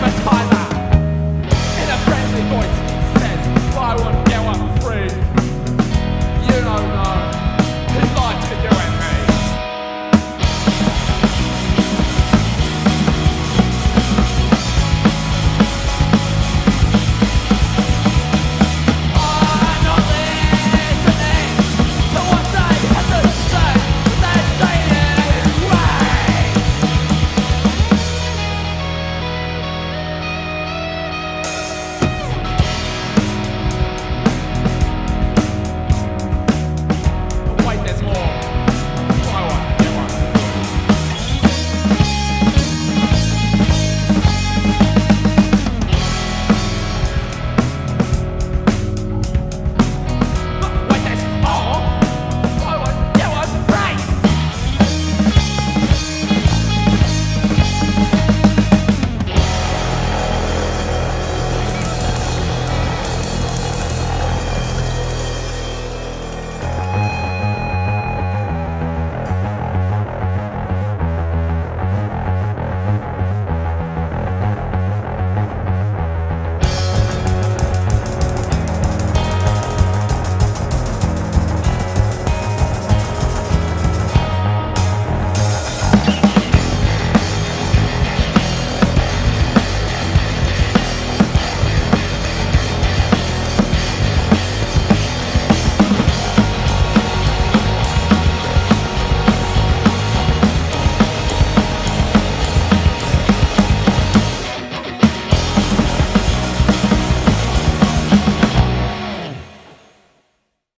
Christmas party.